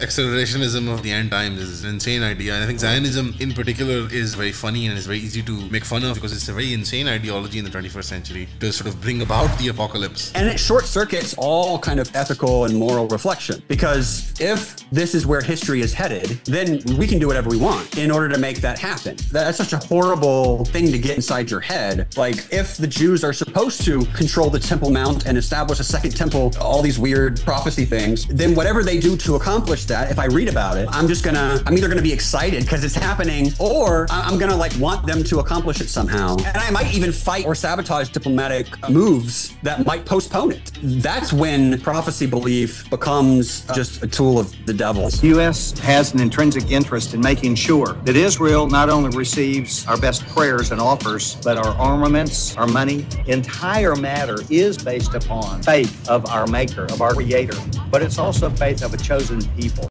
accelerationism of the end times is an insane idea. And I think Zionism in particular is very funny and is very easy to make fun of because it's a very insane ideology in the 21st century to sort of bring about the apocalypse. And it short circuits all kind of ethical and moral reflection because if this is where history is headed, then we can do whatever we want in order to make that happen. That's such a horrible thing to get inside your head. Like, if the Jews are supposed to control the Temple Mount and establish a second temple, all these weird prophecy things, then whatever they do to accomplish that, uh, if I read about it, I'm just gonna, I'm either gonna be excited because it's happening, or I'm gonna like want them to accomplish it somehow. And I might even fight or sabotage diplomatic uh, moves that might postpone it. That's when prophecy belief becomes uh, just a tool of the devil. The U.S. has an intrinsic interest in making sure that Israel not only receives our best prayers and offers, but our armaments, our money, entire matter is based upon faith of our Maker, of our Creator. But it's also faith of a chosen people